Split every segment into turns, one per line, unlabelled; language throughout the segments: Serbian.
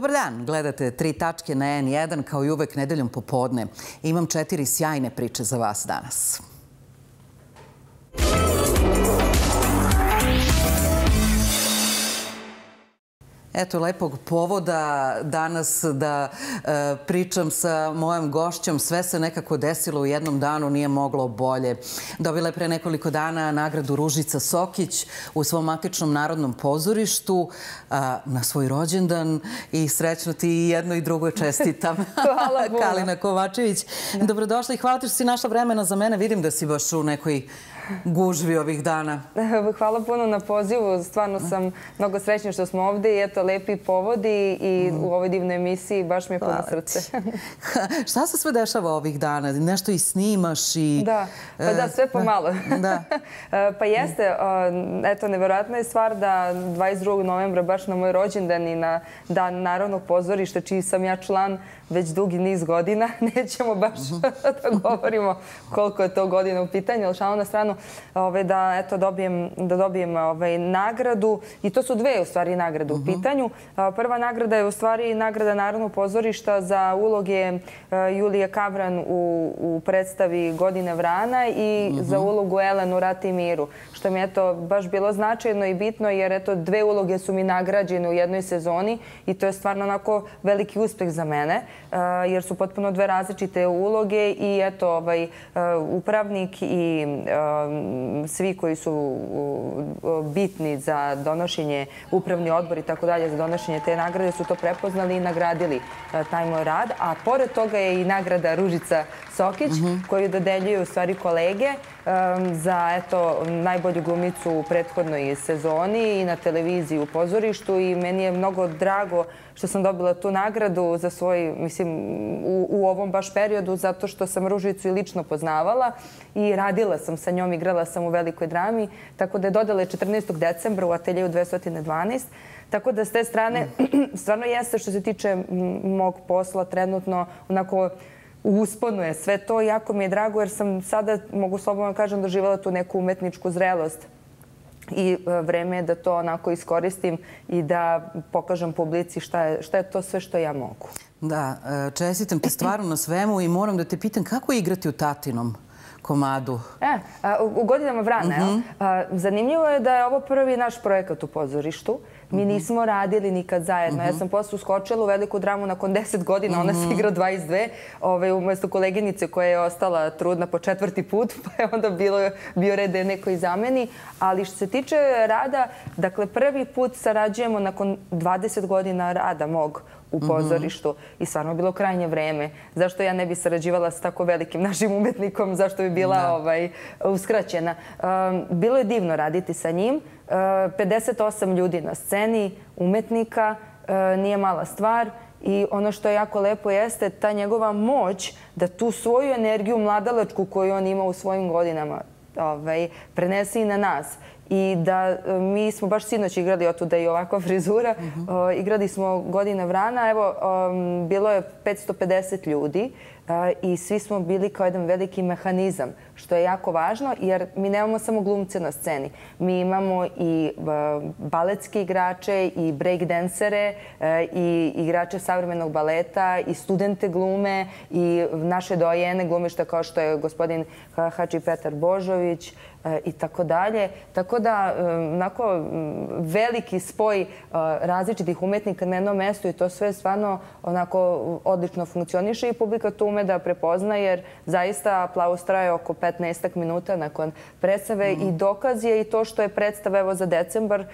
Dobar dan, gledate tri tačke na N1 kao i uvek nedeljom popodne. Imam četiri sjajne priče za vas danas. Eto, lepog povoda danas da e, pričam sa mojom gošćom. Sve se nekako desilo u jednom danu, nije moglo bolje. Dobila je pre nekoliko dana nagradu Ružica Sokić u svom matičnom narodnom pozorištu a, na svoj rođendan i srećno ti jedno i drugo čestitam.
Hvala Buna.
Kalina Kovačević. Da. Dobrodošla i hvala ti što si našla vremena za mene. Vidim da si baš u nekoj gužvi ovih dana.
Hvala puno na pozivu. Stvarno sam mnogo srećna što smo ovde i eto, lepi povodi i u ovoj divnoj emisiji baš mi je puno srce.
Šta se sve dešava ovih dana? Nešto i snimaš i...
Da, pa da, sve pomalo.
Da.
pa jeste, eto, neverovatna je stvar da 22. novembra, baš na moj rođendan i na dan Narodnog pozorišta, čiji sam ja član, već dugi niz godina. Nećemo baš da govorimo koliko je to godina u pitanju, ali šalno na stranu ove, da, eto, dobijem, da dobijem ove, nagradu. I to su dve, u stvari, nagrade u mhm. pitanju. Prva nagrada je, u stvari, nagrada Narodnog pozorišta za uloge e, Julije Kavran u, u predstavi Godine vrana i za mhm. ulogu Elen u Rati i miru. Što mi je, eto, baš bilo značajno i bitno, jer, eto, dve uloge su mi nagrađene u jednoj sezoni i to je stvarno onako veliki uspeh za mene. Eh, jer su potpuno dve različite uloge i eto, ovaj, eh, upravnik i eh, svi koji su bitni za donošenje, upravni odbor i tako dalje, za donošenje te nagrade su to prepoznali i nagradili taj moj rad. A pored toga je i nagrada Ružica Sokić, mhm. koju dodeljuju u stvari kolege za eto, najbolju glumicu u prethodnoj sezoni i na televiziji u pozorištu i meni je mnogo drago što sam dobila tu nagradu za svoj, mislim, u, u ovom baš periodu zato što sam Ružicu i lično poznavala i radila sam sa njom, igrala sam u velikoj drami, tako da je dodala 14. decembra u ateljeju 212. Tako da s te strane stvarno jeste što se tiče mog posla trenutno onako usponu je sve to. Jako mi je drago jer sam sada, mogu slobodno da kažem, doživala tu neku umetničku zrelost i e, vreme je da to onako iskoristim i da pokažem publici šta je, šta je to sve što ja mogu.
Da, e, čestitam ti stvarno na svemu i moram da te pitam kako je igrati u tatinom komadu?
E, u godinama vrana, uh -huh. Zanimljivo je da je ovo prvi naš projekat u pozorištu. Mi mhm. nismo radili nikad zajedno. Ja mhm. sam posle uskočila u veliku dramu nakon 10 godina. Ona se mhm. igra 22, ove, umesto koleginice koja je ostala trudna po četvrti put, pa je onda bilo, bio red da je neko i zameni. Ali što se tiče rada, dakle, prvi put sarađujemo nakon 20 godina rada mog u pozorištu i stvarno bilo krajnje vreme. Zašto ja ne bi sarađivala s tako velikim našim umetnikom, zašto bi bila da. ovaj, uskraćena. Um, bilo je divno raditi sa njim. 58 ljudi na sceni, umetnika, e, nije mala stvar. I ono što je jako lepo jeste ta njegova moć da tu svoju energiju mladalačku koju on ima u svojim godinama ovaj, prenese i na nas. I da e, mi smo baš sinoć igrali otuda i ovakva frizura. Uh -huh. o, igrali smo godine vrana. Evo, bilo je 550 ljudi i svi smo bili kao jedan veliki mehanizam, što je jako važno jer mi nemamo samo glumce na sceni. Mi imamo i baletske igrače i breakdancere i igrače savremenog baleta i studente glume i naše dojene glumišta kao što je gospodin Hači Petar Božović, E, i tako dalje. Tako da, e, onako, veliki spoj e, različitih umetnika na jednom mestu i to sve stvarno onako odlično funkcioniše i publika to ume da prepozna jer zaista aplauz traje oko 15 minuta nakon predstave mm. i dokaz je i to što je predstava evo za decembar,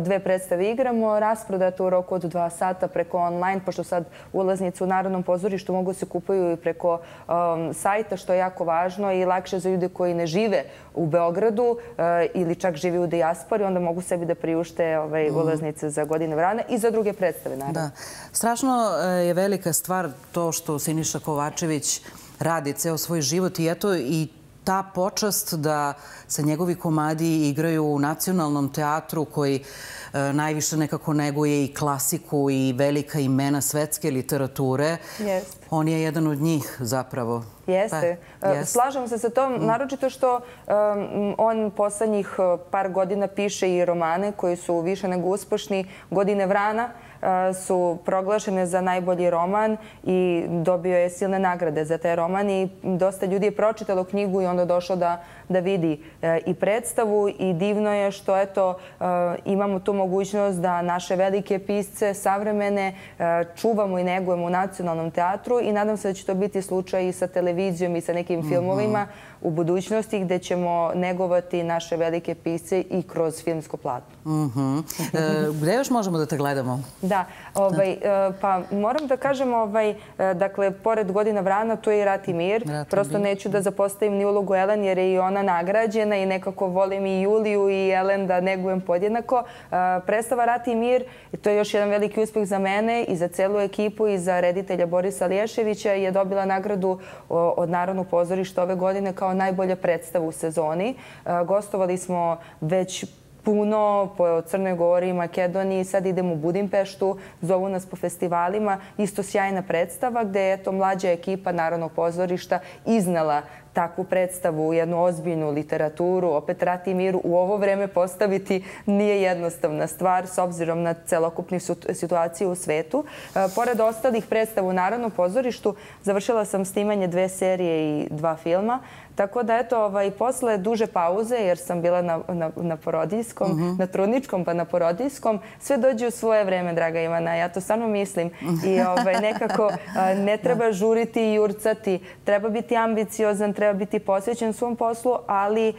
dve predstave igramo, rasprodata u roku od dva sata preko online, pošto sad ulaznice u Narodnom pozorištu mogu se kupuju i preko um, sajta, što je jako važno i lakše za ljude koji ne žive u Beogradu eh, ili čak živi u dijaspori, onda mogu sebi da priušte ovaj, mhm. ulaznice za godine vrana i za druge predstave, naravno. Da.
Strašno eh, je velika stvar to što Siniša Kovačević radi ceo svoj život i eto i ta počast da se njegovi komadi igraju u nacionalnom teatru koji e, najviše nekako neguje i klasiku i velika imena svetske literature. On je jedan od njih zapravo.
Jeste. Pa, e, Slažem se sa tom, mm. naročito što um, on poslednjih e, par godina piše i romane koji su više nego uspešni. Godine vrana su proglašene za najbolji roman i dobio je silne nagrade za taj roman i dosta ljudi je pročitalo knjigu i onda došlo da, da vidi e, i predstavu i divno je što eto e, imamo tu mogućnost da naše velike pisce, savremene, e, čuvamo i negujemo u nacionalnom teatru i nadam se da će to biti slučaj i sa televizijom i sa nekim -hmm. filmovima u budućnosti gde ćemo negovati naše velike pisce i kroz filmsko platno.
-hmm. e, gde još možemo da te gledamo?
Da, ovaj, e, pa moram da kažem, ovaj, e, dakle, pored Godina vrana, tu je i Rat i mir. Rat Prosto mir. neću da zapostavim ni ulogu Elen, jer je i ona nagrađena i nekako volim i Juliju i Elen da negujem podjednako. E, predstava Rat i mir, to je još jedan veliki uspeh za mene i za celu ekipu i za reditelja Borisa Liješevića, je dobila nagradu od Narodnog pozorišta ove godine kao najbolja predstava u sezoni. Gostovali smo već puno po Crnoj Gori Makedoniji. Sad idemo u Budimpeštu, zovu nas po festivalima. Isto sjajna predstava gde je to mlađa ekipa Narodnog pozorišta iznala takvu predstavu, jednu ozbiljnu literaturu, opet rat i mir u ovo vreme postaviti nije jednostavna stvar s obzirom na celokupnu situaciju u svetu. E, pored ostalih predstava u Narodnom pozorištu završila sam snimanje dve serije i dva filma. Tako da, eto, ovaj, posle duže pauze, jer sam bila na, na, na porodijskom, uh mhm. -huh. na trudničkom pa na porodijskom, sve dođe u svoje vreme, draga Ivana. Ja to stvarno mislim. I ovaj, nekako ne treba žuriti i jurcati. Treba biti ambiciozan, treba biti posvećen svom poslu, ali,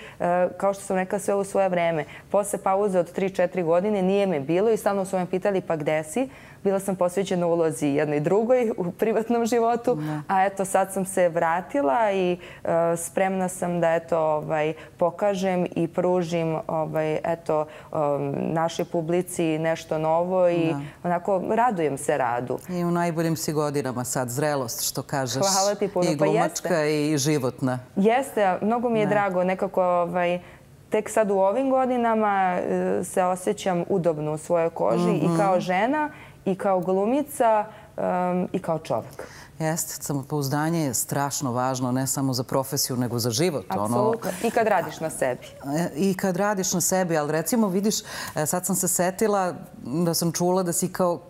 kao što sam rekla, sve u svoje vreme. Posle pauze od 3-4 godine nije me bilo i stalno su me pitali pa gde si? Bila sam posvećena ulozi jednoj drugoj u privatnom životu, a eto sad sam se vratila i uh, spremna sam da eto ovaj pokažem i pružim ovaj eto um, našoj publici nešto novo i da. onako radujem se radu.
I u najboljim si godinama sad zrelost što kažeš.
Hvala ti puno.
I pa glumačka pa i životna.
Jeste, mnogo mi je ne. drago nekako ovaj tek sad u ovim godinama e, se osjećam udobno u svojoj koži mm -hmm. i mhm. kao žena i kao glumica um, i kao čovek.
Jeste, samopouzdanje je strašno važno, ne samo za profesiju, nego za život.
Apsolutno. Ono... I kad radiš na sebi.
E, I kad radiš na sebi, ali recimo vidiš, e, sad sam se setila da sam čula da si kao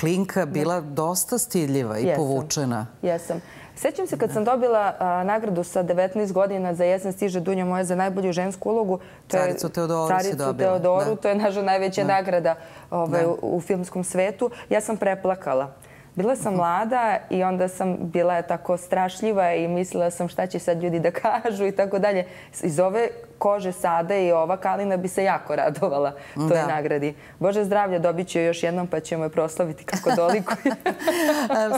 klinka bila dosta stiljiva i
Jesam.
povučena.
Jesam. Sećam se kad sam dobila a, nagradu sa 19 godina za Jesen stiže Dunja moja za najbolju žensku ulogu.
To je, Caricu Teodoru
Caricu si dobila. Teodoru, da. to je naša najveća da. nagrada ovaj, da. u, u filmskom svetu. Ja sam preplakala. Bila sam mlada i onda sam bila tako strašljiva i mislila sam šta će sad ljudi da kažu i tako dalje. Iz ove kože sada i ova Kalina bi se jako radovala toj da. nagradi. Bože zdravlja, dobit će još jednom pa ćemo je proslaviti kako dolikuje.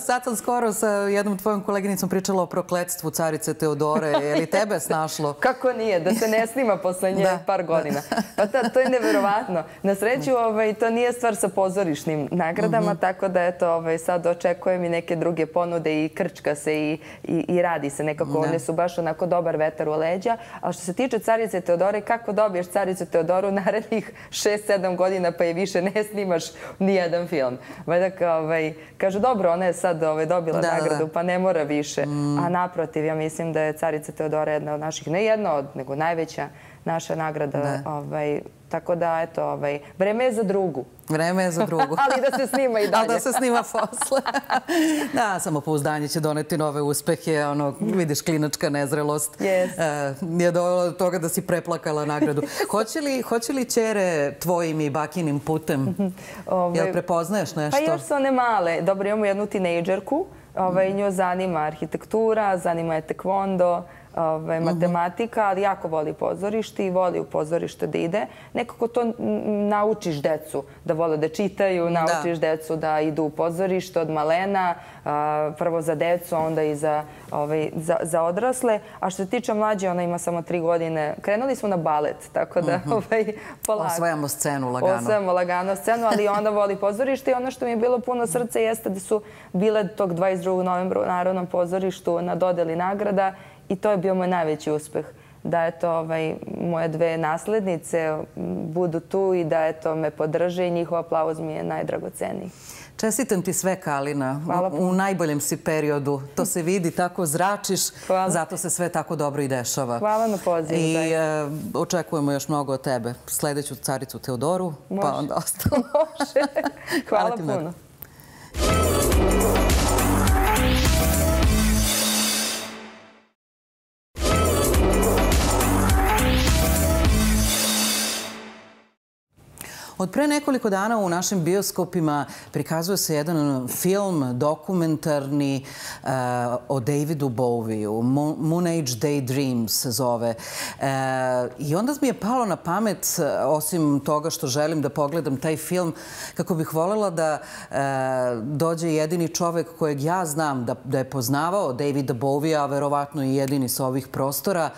Sad sam skoro sa jednom tvojom koleginicom pričala o prokledstvu carice Teodore. Je li tebe snašlo?
Kako nije? Da se ne snima posle nje da. par godina. Pa ta, to je neverovatno. Na sreću, ovaj, to nije stvar sa pozorišnim nagradama, mm -hmm. tako da eto, ovaj, sad očekujem i neke druge ponude i krčka se i, i, i radi se nekako. Da. One su baš onako dobar vetar u leđa. A što se tiče carice carice Teodore, kako dobiješ caricu Teodoru narednih 6-7 godina pa je više ne snimaš ni jedan film. Valjda ovaj, kažu, dobro, ona je sad ovaj, dobila da, nagradu, da. pa ne mora više. Mm. A naprotiv, ja mislim da je carica Teodora jedna od naših, ne jedna od, nego najveća naša nagrada. Da. Ovaj, tako da, eto, ovaj, vreme je za drugu.
Vreme je za drugu.
Ali da se snima i dalje.
Ali da se snima posle. da, samopouzdanje će doneti nove uspehe. Ono, vidiš, klinačka nezrelost
yes.
uh, je dovela do toga da si preplakala nagradu. hoće, li, hoće li čere tvojim i bakinim putem? Ove, Jel prepoznaješ nešto?
Pa još su one male. Dobro, imamo jednu tinejdžerku. Ovaj, nju zanima arhitektura, zanima je tekvondo ovaj, mhm. matematika, ali jako voli pozorište i voli u pozorište da ide. Nekako to naučiš decu da vole da čitaju, da. naučiš da. decu da idu u pozorište od malena, prvo za decu, onda i za, ovaj, za, za odrasle. A što se tiče mlađe, ona ima samo tri godine. Krenuli smo na balet, tako da -hmm. ovaj, polako.
Osvajamo scenu lagano.
Osvajamo lagano scenu, ali onda voli pozorište i ono što mi je bilo puno srce jeste da su bile tog 22. novembra u Narodnom pozorištu na dodeli nagrada i to je bio moj najveći uspeh da eto, ovaj, moje dve naslednice budu tu i da eto, me podrže i njihov aplauz mi je najdragoceniji.
Čestitam ti sve, Kalina. U, u najboljem si periodu. To se vidi, tako zračiš. Hvala. Zato se sve tako dobro i dešava.
Hvala na pozivu.
I e, očekujemo još mnogo od tebe. Sledeću caricu Teodoru, pa Može. pa onda ostalo.
Može. Hvala, Hvala puno. Mnogo.
Od pre nekoliko dana u našim bioskopima prikazuje se jedan film dokumentarni uh, o Davidu Bowieu. Moon Age Daydreams se zove. Uh, I onda mi je palo na pamet, osim toga što želim da pogledam taj film, kako bih volela da dođe jedini čovek kojeg ja znam da, da je poznavao Davida Bowiea, a verovatno i jedini sa ovih prostora,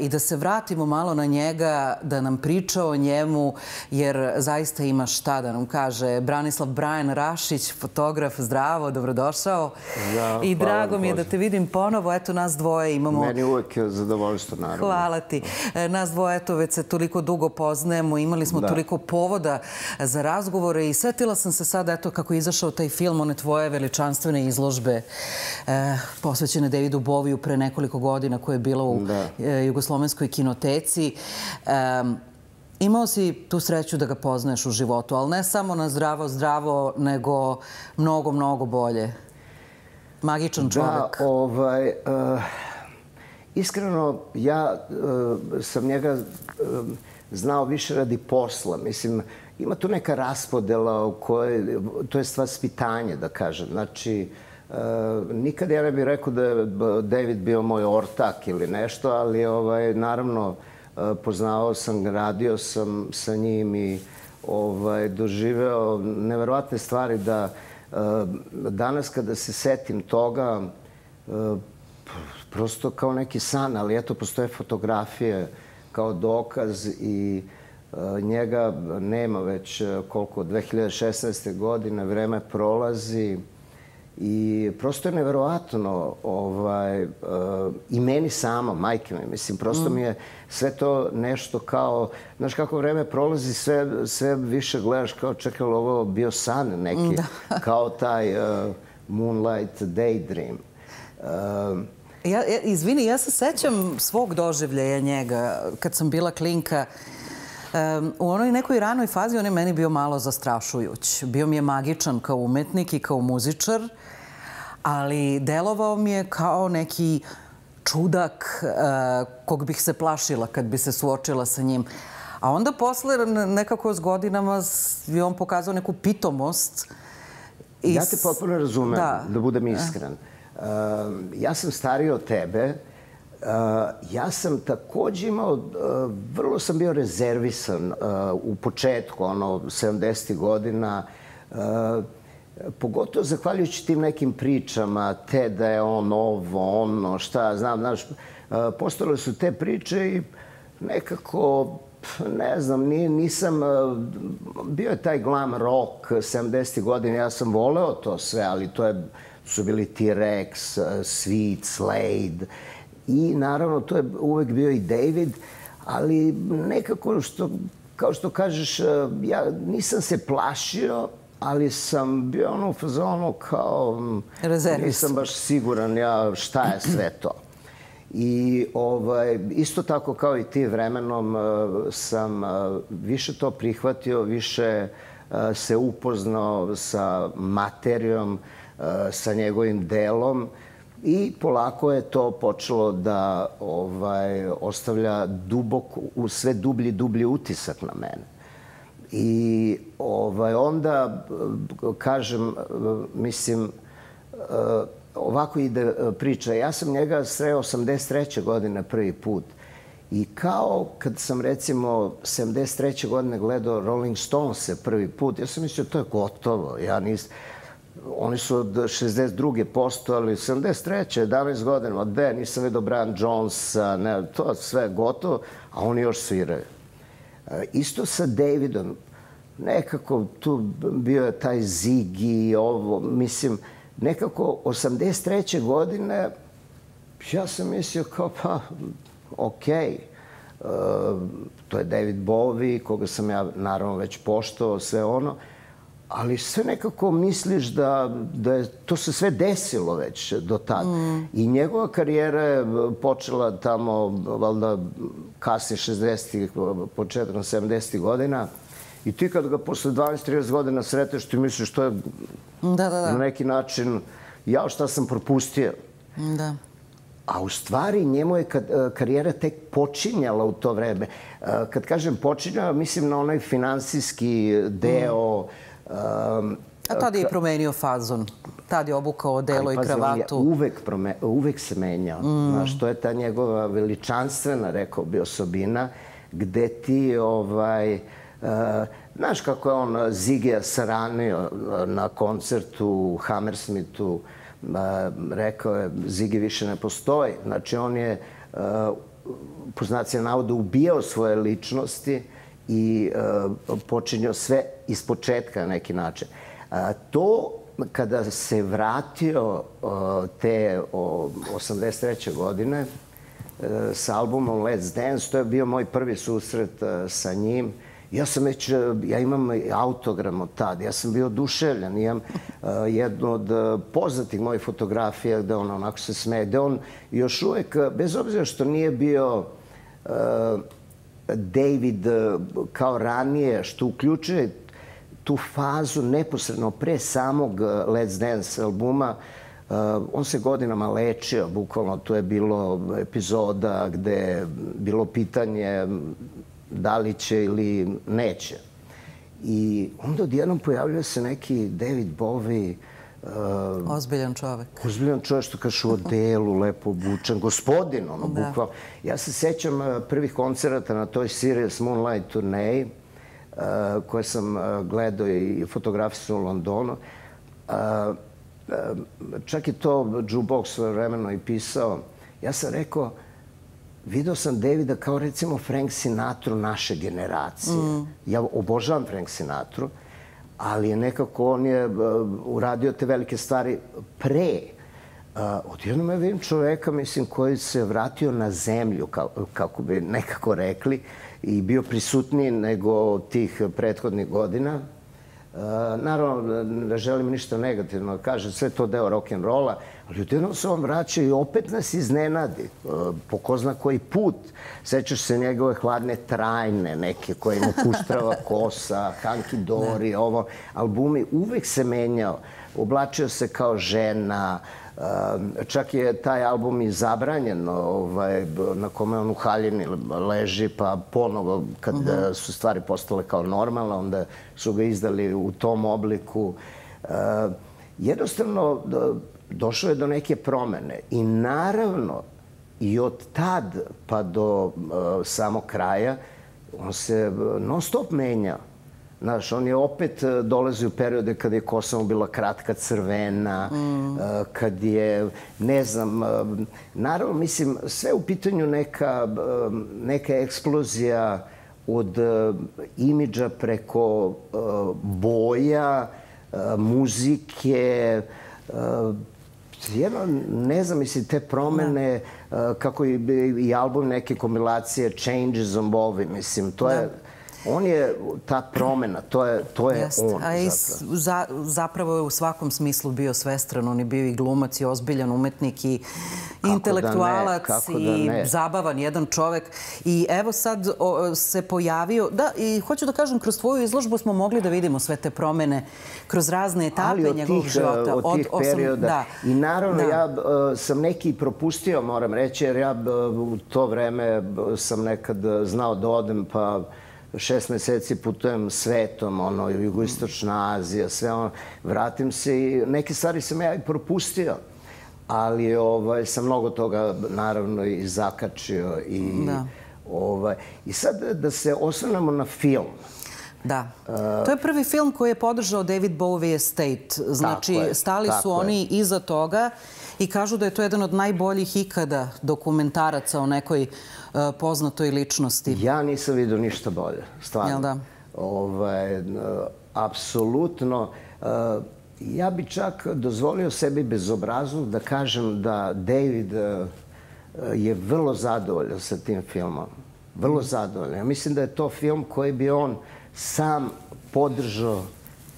i da se vratimo malo na njega, da nam priča o njemu, jer zaista ima šta da nam kaže. Branislav Brajan Rašić, fotograf, zdravo, dobrodošao.
Ja,
I drago mi je da te vidim ponovo. Eto, nas dvoje imamo...
Meni uvek je zadovoljstvo, naravno.
Hvala ti. E, nas dvoje, eto, već se toliko dugo poznajemo. Imali smo da. toliko povoda za razgovore i setila sam se sada, eto, kako je izašao taj film, one tvoje veličanstvene izložbe e, posvećene Davidu Boviju pre nekoliko godina koje je bilo u da. e, Jugoslovenskoj kinoteci. E, Imao si tu sreću da ga poznaješ u životu, ali ne samo na zdravo, zdravo, nego mnogo, mnogo bolje. Magičan čovek.
Da, ovaj, uh, iskreno, ja uh, sam njega uh, znao više radi posla. Mislim, ima tu neka raspodela u kojoj, to je stvar spitanje, da kažem. Znači, uh, nikad ja ne bih rekao da je David bio moj ortak ili nešto, ali ovaj, naravno, E, poznavao sam radio sam sa njim i ovaj, doživeo neverovatne stvari da e, danas kada se setim toga e, prosto kao neki san, ali eto postoje fotografije kao dokaz i njega nema već koliko, 2016. godine, vreme prolazi I prosto je neverovatno ovaj, uh, i meni sama, majke me, mislim, prosto mm. mi je sve to nešto kao, znaš kako vreme prolazi, sve, sve više gledaš kao čekaj ovo bio san neki, da. kao taj uh, Moonlight Daydream.
Uh, ja, ja, izvini, ja se sećam svog doživljaja njega kad sam bila klinka. Um, u onoj nekoj ranoj fazi on je meni bio malo zastrašujuć. Bio mi je magičan kao umetnik i kao muzičar ali delovao mi je kao neki čudak uh, kog bih se plašila kad bi se suočila sa njim. A onda posle nekako s godinama je on pokazao neku pitomost.
I ja te potpuno razumem, da, da budem iskren. Uh, ja sam stariji od tebe, ja sam takođe imao, uh, vrlo sam bio rezervisan uh, u početku, ono, 70. godina. Pogotovo zahvaljujući tim nekim pričama, te da je on ovo, ono, šta, znam, znaš, postale su te priče i nekako, ne znam, nisam, bio je taj glam rock 70. godine, ja sam voleo to sve, ali to je, su bili T-Rex, Sweet, Slade i naravno to je uvek bio i David, ali nekako što, kao što kažeš, ja nisam se plašio, ali sam bio ono u fazonu kao...
Rezervist.
Nisam baš siguran ja šta je sve to. I ovaj, isto tako kao i ti vremenom uh, sam uh, više to prihvatio, više se upoznao sa materijom, sa njegovim delom i polako je to počelo da ovaj, ostavlja dubok, sve dublji, dublji utisak na mene. I ovaj, onda, kažem, mislim, ovako ide priča. Ja sam njega sreo 83. godine prvi put. I kao kad sam recimo 73. godine gledao Rolling Stones prvi put, ja sam mislio to je gotovo. Ja nis, oni su od 62. postojali, 73. 11 godina, od B, nisam vidio Brian Jones, ne, to sve gotovo, a oni još sviraju. Isto sa Davidom, nekako tu bio je taj Zigi i ovo, mislim, nekako 83. godine ja sam mislio kao pa okej. Okay. to je David Bowie, koga sam ja naravno već poštovao, sve ono ali sve nekako misliš da, da je to se sve desilo već do tad. Mm. I njegova karijera je počela tamo, valjda, kasnije 60-ih, početkom 70-ih godina. I ti kad ga posle 12-30 godina sreteš, ti misliš što je
da, da, da.
na neki način, ja šta sam propustio.
Da.
A u stvari njemu je karijera tek počinjala u to vreme. Kad kažem počinjala, mislim na onaj finansijski deo, mm
Um, A tad je promenio fazon. Tad je obukao delo i kravatu.
Uvek, prome, uvek se menjao. Mm. Znaš, to je ta njegova veličanstvena, rekao bi, osobina, gde ti, ovaj, uh, znaš kako je on Zigija saranio na koncertu u Hammersmithu, uh, rekao je, Zigi više ne postoji. Znači, on je, uh, po znacima navoda, ubijao svoje ličnosti, i uh, počinio sve iz početka na neki način. To kada se vratio te o, 83. godine uh, sa albumom Let's Dance, to je bio moj prvi susret uh, sa njim. Ja sam već, ja imam autogram od tad, ja sam bio oduševljen, imam jednu od poznatih mojih fotografija gde on onako se smeje, gde on još uvek, bez obzira što nije bio David e, kao ranije, što uključuje tu fazu neposredno pre samog e, Let's Dance albuma, Uh, on se godinama lečio, bukvalno to je bilo epizoda gde je bilo pitanje da li će ili neće. I onda odjednom pojavljuje se neki David Bowie,
Uh, ozbiljan čovek.
Ozbiljan čovek što kaže u odelu, lepo obučen, gospodin, ono, da. bukvalno. Ja se sećam prvih koncerata na toj Sirius Moonlight turneji, koje sam uh, gledao i fotografisao u Londonu. Uh, uh, čak i to Jukebox svoje vremeno i pisao. Ja sam rekao, video sam Davida kao recimo Frank Sinatra naše generacije. Mm. Ja obožavam Frank Sinatra ali je nekako on je uradio te velike stvari pre. Odjednom je vidim čoveka, mislim, koji se vratio na zemlju, kako bi nekako rekli, i bio prisutniji nego tih prethodnih godina. Uh, naravno, ne želim ništa negativno da kažem, sve to deo rock'n'rolla, ali odjednom se on vraća i opet nas iznenadi, uh, po ko zna koji put. Sećaš se njegove hladne trajne, neke koje ima puštrava kosa, Hanky Dory, ovo, albumi, uvek se menjao. Oblačio se kao žena, čak je taj album i zabranjen ovaj, na kome on u haljini leži, pa ponovo kad uh mhm. -huh. su stvari postale kao normalne, onda su ga izdali u tom obliku. jednostavno, došlo je do neke promene i naravno i od tad pa do samog kraja on se non stop menjao. Znaš, on je opet e, dolazi u periode kada je kosa mu bila kratka, crvena, mm. E, kad je, ne znam, e, naravno, mislim, sve u pitanju neka, neka eksplozija od imidža preko boja, muzike, jedno, ne znam, mislim, te promene, da. kako i, i album neke kompilacije Changes on Bovi, mislim, to da. je On je ta promena, to je, to je Jest. on.
A i za, zapravo je u svakom smislu bio svestran. On je bio i glumac i ozbiljan umetnik i kako intelektualac da i da zabavan jedan čovek. I evo sad o, se pojavio, da, i hoću da kažem, kroz tvoju izložbu smo mogli da vidimo sve te promene kroz razne etape njegovog
tih,
života.
Od, od tih osam, perioda. Da. I naravno, da. ja sam neki propustio, moram reći, jer ja u to vreme sam nekad znao da odem, pa šest meseci putujem svetom, ono, jugoistočna Azija, sve ono, vratim se i neke stvari sam ja i propustio ali ovaj, sam mnogo toga naravno i zakačio i da. ovaj, i sad da se osvrnemo na film.
Da. To je prvi film koji je podržao David Bowie Estate. Znači, je, stali su oni je. iza toga i kažu da je to jedan od najboljih ikada dokumentaraca o nekoj uh, poznatoj ličnosti.
Ja nisam vidio ništa bolje, stvarno. Jel da? Ovaj, apsolutno. Uh, ja bi čak dozvolio sebi bezobrazno da kažem da David uh, je vrlo zadovoljan sa tim filmom. Vrlo zadovoljan. Ja mislim da je to film koji bi on sam podržao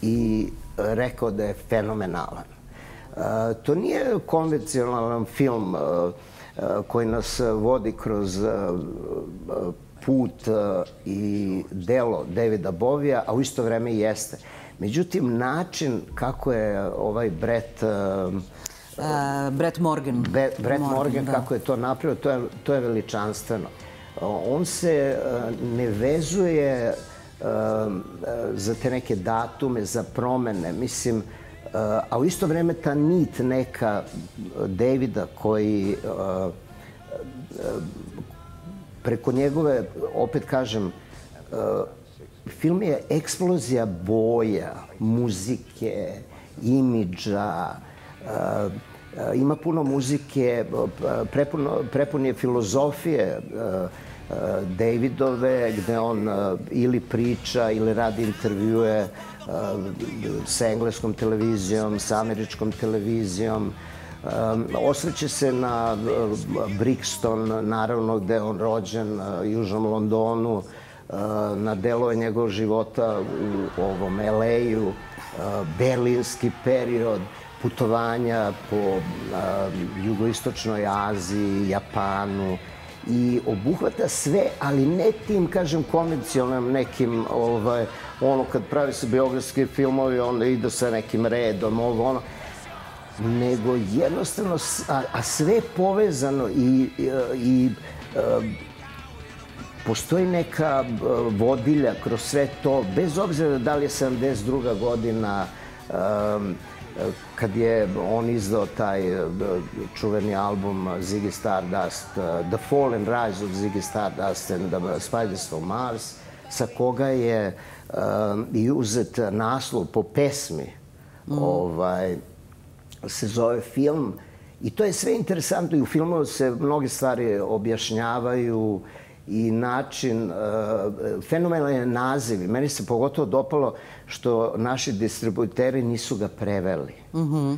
i rekao da je fenomenalan. To nije konvencionalan film koji nas vodi kroz put i delo Davida Bovija, a u isto vreme jeste. Međutim, način kako je ovaj Brett...
Uh, Brett Morgan.
Be, Brett Morgan, Morgan da. kako je to napravio, to je, to je veličanstveno. On se ne vezuje za te neke datume, za promene. Mislim, a u isto vreme ta nit neka Davida koji preko njegove, opet kažem, film je eksplozija boja, muzike, imidža, ima puno muzike, prepuno, prepun je filozofije Davidove, gde on ili priča ili radi intervjue sa engleskom televizijom, sa američkom televizijom, osvrće se na Brixton, naravno gde je on rođen, Južnom Londonu, na delove njegovog života u ovom LA-u, berlinski period, putovanja po jugoistočnoj Aziji, Japanu i obuhvata sve, ali ne tim, kažem, konvencionalnim nekim, ovaj, ono kad pravi se biografski filmovi, onda ide sa nekim redom, ovo, ono, nego jednostavno, a, a sve povezano i, i, i postoji neka vodilja kroz sve to, bez obzira da li je 72. godina, um, kad je on izdao taj čuveni album Ziggy Stardust, The Fall and Rise of Ziggy Stardust and the Spiders from Mars, sa koga je um, i uzet naslov po pesmi, mm. ovaj, se zove film. I to je sve interesantno i u filmu se mnoge stvari objašnjavaju i način, uh, fenomenalne nazivi. Meni se pogotovo dopalo što naši distributeri nisu ga preveli. Mm -hmm.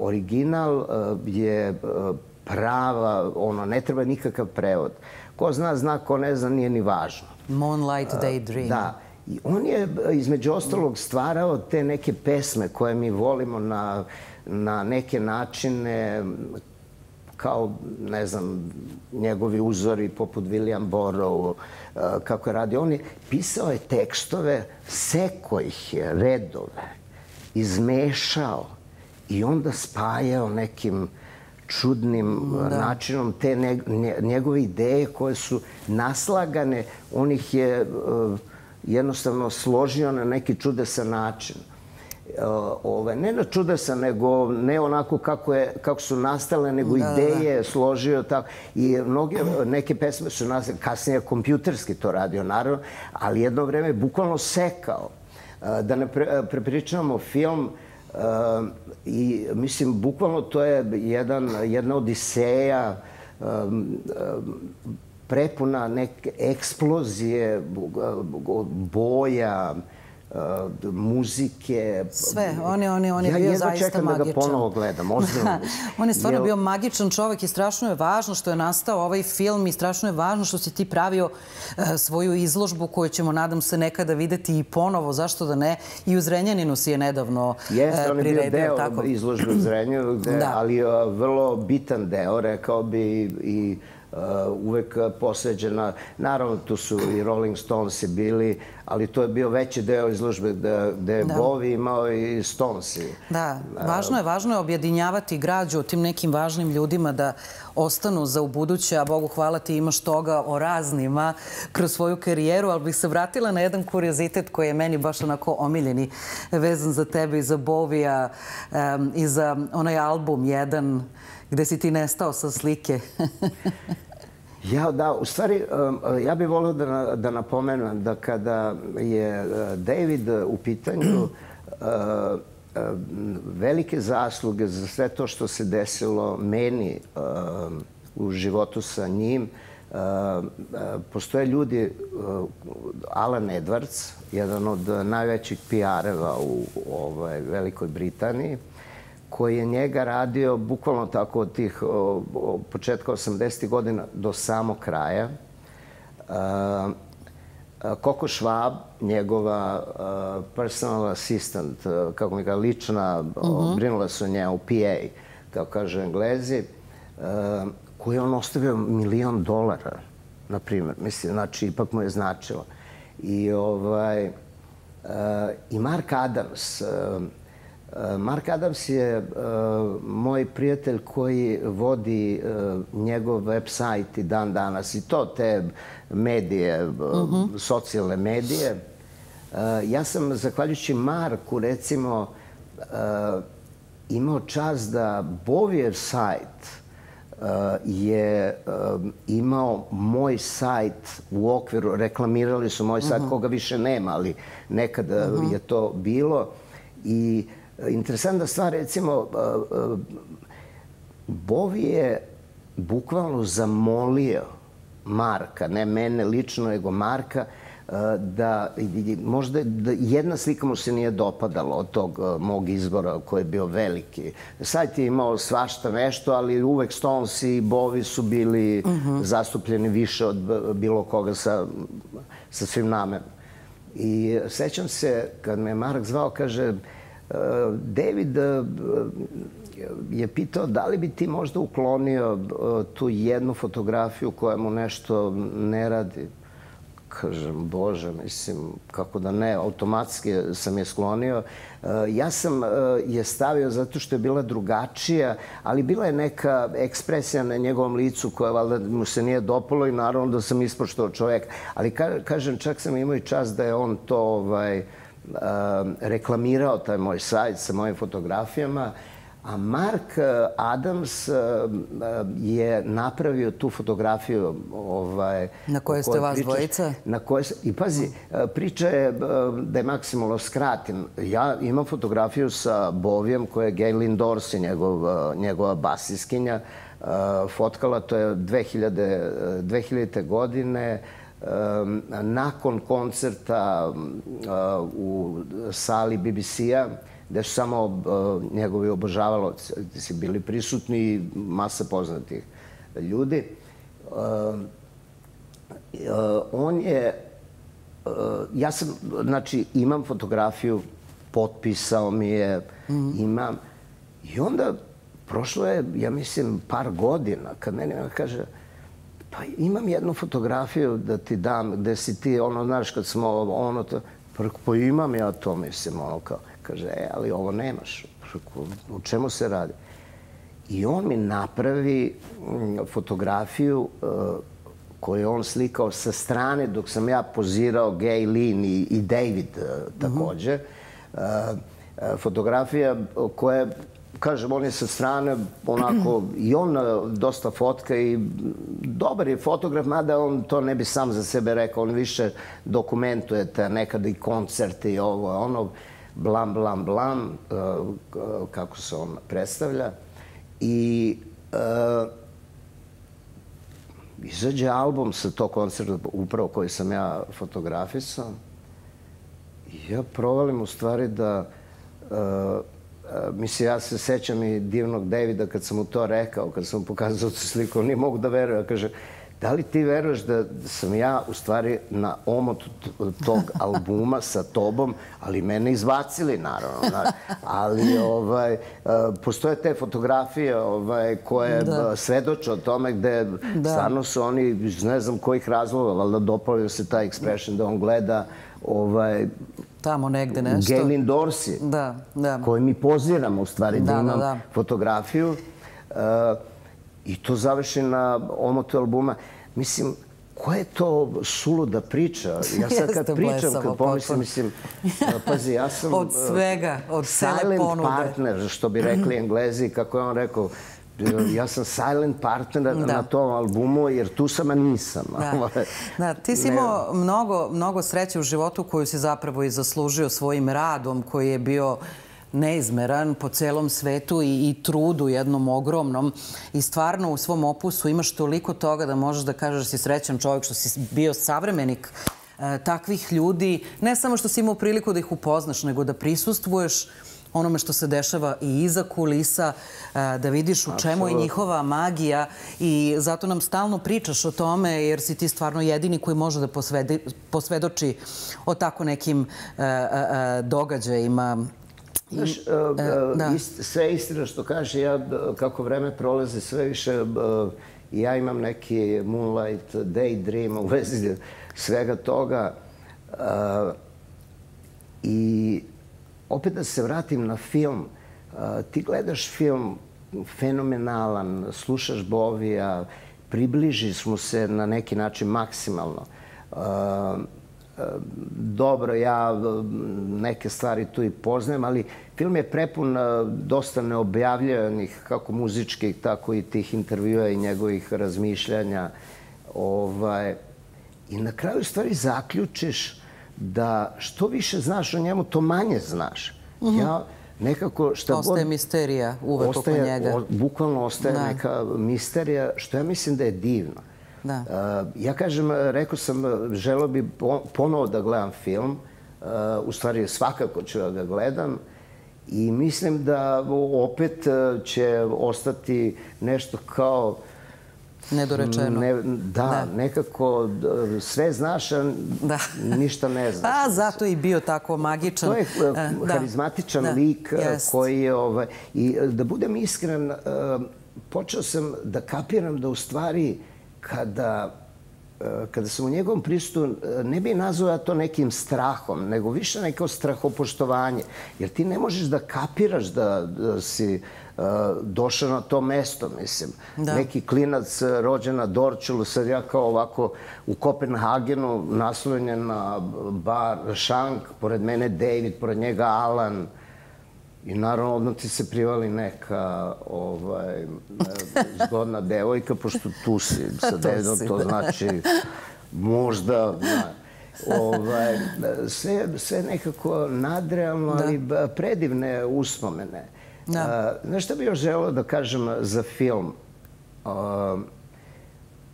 original uh, je prava, ono, ne treba nikakav prevod. Ko zna, zna, ko ne zna, nije ni važno.
Moonlight Daydream.
Da. I on je, između ostalog, stvarao te neke pesme koje mi volimo na, na neke načine kao, ne znam, njegovi uzori poput William Burrow, e, kako je radio. On je pisao je tekstove, seko ih je, redove, izmešao i onda spajao nekim čudnim e, da. načinom te njegove ideje koje su naslagane, on ih je e, jednostavno složio na neki čudesan način ove, ne na čudesa, nego ne onako kako, je, kako su nastale, nego da, ideje da. složio tako. I mnoge, neke pesme su nastale, kasnije kompjuterski to radio, naravno, ali jedno vreme bukvalno sekao. Da ne pre, prepričamo film, I mislim, bukvalno to je jedan, jedna odiseja prepuna neke eksplozije, boja, uh, muzike.
Sve, on je, on je, on je ja bio zaista magičan. Ja
čekam da ga ponovo gledam, ozbiljno.
on je stvarno Jel... bio magičan čovek i strašno je važno što je nastao ovaj film i strašno je važno što si ti pravio uh, svoju izložbu koju ćemo, nadam se, nekada videti i ponovo, zašto da ne. I u Zrenjaninu si je nedavno uh,
Jeste, on je bio deo tako. izložbe u Zrenjaninu, da. ali uh, vrlo bitan deo, rekao bi i uvek posveđena. Naravno, tu su i Rolling Stones bili, ali to je bio veći deo izložbe gde, gde je da. Bovi imao i Stonesi.
Da, važno je, važno je objedinjavati građu o tim nekim važnim ljudima da ostanu za ubuduće, a Bogu hvala ti imaš toga o raznima kroz svoju karijeru, ali bih se vratila na jedan kuriozitet koji je meni baš onako omiljeni vezan za tebe i za Bovija um, i za onaj album jedan gde si ti nestao sa slike.
Ja, da, u stvari, um, ja bih volio da, da napomenem da kada je uh, David u pitanju, uh, uh, velike zasluge za sve to što se desilo meni um, u životu sa njim, postoje ljudi, Alan Edwards, jedan od najvećih PR-eva u ovaj, Velikoj Britaniji, koji je njega radio bukvalno tako od tih o, o, početka 80. godina do samog kraja. Koko Švab, njegova uh, personal assistant, uh, kako mi ga lična, uh -huh. brinula se o njemu, PA, kao kažu englezi, koji je on ostavio milion dolara, na primjer. Mislim, znači, ipak mu je značilo. I, ovaj, i Mark Adams, Mark Adams je uh, moj prijatelj koji vodi uh, njegov website i dan danas i to te medije, uh -huh. socijalne medije. Ja sam, zahvaljujući Marku, recimo, imao čas da Bovijev sajt je imao moj sajt u okviru, reklamirali su moj sajt, -huh. koga više nema, ali nekada -huh. je to bilo. I uh, Interesantna stvar, recimo, Bovi je bukvalno zamolio Marka, ne mene lično, nego Marka, da možda da jedna slika mu se nije dopadala od tog mog izbora koji je bio veliki. Sajt je imao svašta nešto, ali uvek Stones i Bovi su bili uh mhm. -huh. zastupljeni više od bilo koga sa, sa svim namerama. I sećam se kad me Mark zvao, kaže, David eh, je pitao da li bi ti možda uklonio eh, tu jednu fotografiju koja mu nešto ne radi. Kažem, Bože, mislim, kako da ne, automatski sam je sklonio. Eh, ja sam je stavio zato što je bila drugačija, ali bila je neka ekspresija na njegovom licu koja valjda mu se nije dopalo i naravno da sam ispoštao čovjek. Ali kažem, čak sam imao i čas da je on to ovaj, Um, reklamirao taj moj sajt sa mojim fotografijama, a Mark uh, Adams uh, je napravio tu fotografiju ovaj,
na kojoj ste vas dvojica?
Na kojoj I pazi, uh, priča je da je maksimalno skratim. Ja imam fotografiju sa Bovijem koja je Gaylin Dorsey, njegov, njegova basiskinja, fotkala, to je 2000, 2000. godine, nakon koncerta u sali BBC-a, gde su samo njegovi obožavaloci bili prisutni i masa poznatih ljudi. On je, ja sam, znači, imam fotografiju, potpisao mi je, imam, i onda prošlo je, ja mislim, par godina, kad meni kaže, Pa imam jednu fotografiju da ti dam, gde si ti, ono, znaš, kad smo ono, to, pa imam ja to, mislim, ono, kao, kaže, e, ali ovo nemaš. Preko, u čemu se radi? I on mi napravi mm, fotografiju uh, koju on slikao sa strane dok sam ja pozirao Gay Lin i, i David uh, takođe. Uh, uh, fotografija koja kažem, on je sa strane onako, i on e, dosta fotka i dobar je fotograf, mada on to ne bi sam za sebe rekao, on više dokumentuje te nekada i koncerte i ovo, ono, blam, blam, blam, e, kako se on predstavlja. I uh, izađe album sa to koncerta, upravo koji sam ja fotografisao. I ja provalim u stvari da uh, Mislim, ja se sećam i divnog Davida kad sam mu to rekao, kad sam mu pokazao tu sliku, on nije mogu da veruje. Ja kaže, da li ti veruješ da sam ja u stvari na omotu tog albuma sa tobom, ali mene izbacili naravno. Ali ovaj, postoje te fotografije ovaj, koje da. svedoče o tome gde da. stvarno su oni, ne znam kojih razloga, valjda dopavio se taj expression da on gleda ovaj,
Tamo negde nešto.
Gavin Dorsey,
da, da.
koji mi poziramo u stvari da, da, da imam da, da. fotografiju. Uh, I to završi na omotu albuma. Mislim, koja je to suluda priča? Ja sad kad pričam, kad pomislim, mislim, pazi, ja sam...
od svega, od cele ponude.
Silent partner, što bi rekli englezi, kako je on rekao, ja sam silent partner da. na tom albumu, jer tu sam, a nisam.
Da. Ovaj, da, ti si imao mnogo, mnogo sreće u životu koju si zapravo i zaslužio svojim radom, koji je bio neizmeran po celom svetu i, i trudu jednom ogromnom. I stvarno u svom opusu imaš toliko toga da možeš da kažeš da si srećan čovjek što si bio savremenik e, takvih ljudi. Ne samo što si imao priliku da ih upoznaš, nego da prisustvuješ onome što se dešava i iza kulisa, da vidiš u čemu je njihova magija i zato nam stalno pričaš o tome jer si ti stvarno jedini koji može da posvedoči o tako nekim događajima.
Znaš, da. sve istina što kaže, ja kako vreme prolaze sve više, ja imam neki moonlight daydream u vezi svega toga. I opet da se vratim na film, ti gledaš film fenomenalan, slušaš Bovija, približi smo se na neki način maksimalno. Dobro, ja neke stvari tu i poznajem, ali film je prepun dosta neobjavljenih, kako muzičkih, tako i tih intervjua i njegovih razmišljanja. Ovaj, I na kraju stvari zaključiš da što više znaš o njemu, to manje znaš. Mhm. Ja nekako šta
ostaje god... misterija uvek
ostaje,
oko njega.
O, bukvalno ostaje da. neka misterija, što ja mislim da je divno. Da. Uh, ja kažem, rekao sam, želeo bi ponovo da gledam film. Uh, u stvari, svakako ću da ga gledam. I mislim da opet će ostati nešto kao
nedorečeno. Ne,
da, da, nekako sve znaš, a da. ništa ne znaš.
A zato i bio tako magičan.
To je e, da. harizmatičan da. lik e, Jest. koji je... Ovaj, I e, da budem iskren, počeo sam da kapiram da u stvari kada kada sam u njegovom pristupu, ne bi nazvao to nekim strahom, nego više neko strahopoštovanje. Jer ti ne možeš da kapiraš da, da si došao na to mesto, mislim. Da. Neki klinac rođen na Dorčulu, sad ja kao ovako u Kopenhagenu naslovljen na bar Šank, pored mene David, pored njega Alan. I naravno odmah ti se privali neka ovaj, zgodna devojka, pošto tu si sa Davidom, to da. znači možda... Na, ovaj, sve, sve nekako nadrealno, da. ali predivne uspomene. Da. Uh, znaš šta bih još želeo da kažem za film? Uh,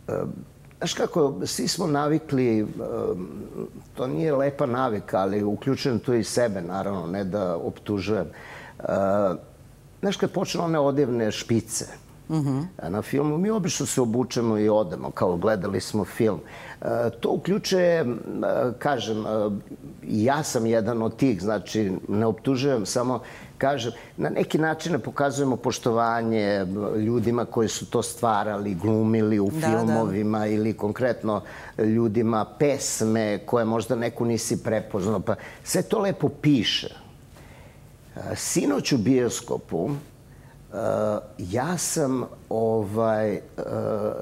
uh, Znaš kako, svi smo navikli, to nije lepa navika, ali uključujem tu i sebe, naravno, ne da optužujem. Znaš, kad počne one odjevne špice uh -huh. na filmu, mi obično se obučemo i odemo, kao gledali smo film. To uključuje, kažem, ja sam jedan od tih, znači ne optužujem, samo kažem, na neki način pokazujemo poštovanje ljudima koji su to stvarali, glumili u da, filmovima da. ili konkretno ljudima pesme koje možda neku nisi prepoznao. Pa sve to lepo piše. Sinoć u bioskopu ja sam ovaj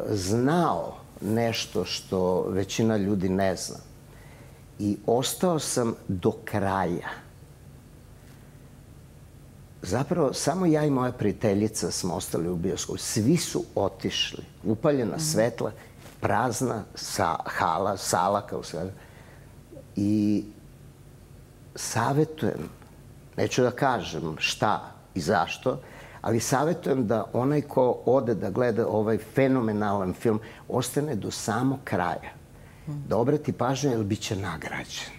znao nešto što većina ljudi ne zna. I ostao sam do kraja Zapravo, samo ja i moja prijateljica smo ostali u bioskopu. Svi su otišli. Upaljena mm. svetla, prazna sa, hala, sala kao sve. I savetujem, neću da kažem šta i zašto, ali savetujem da onaj ko ode da gleda ovaj fenomenalan film ostane do samog kraja. Mm. Da obrati pažnju, jer bit će nagrađen.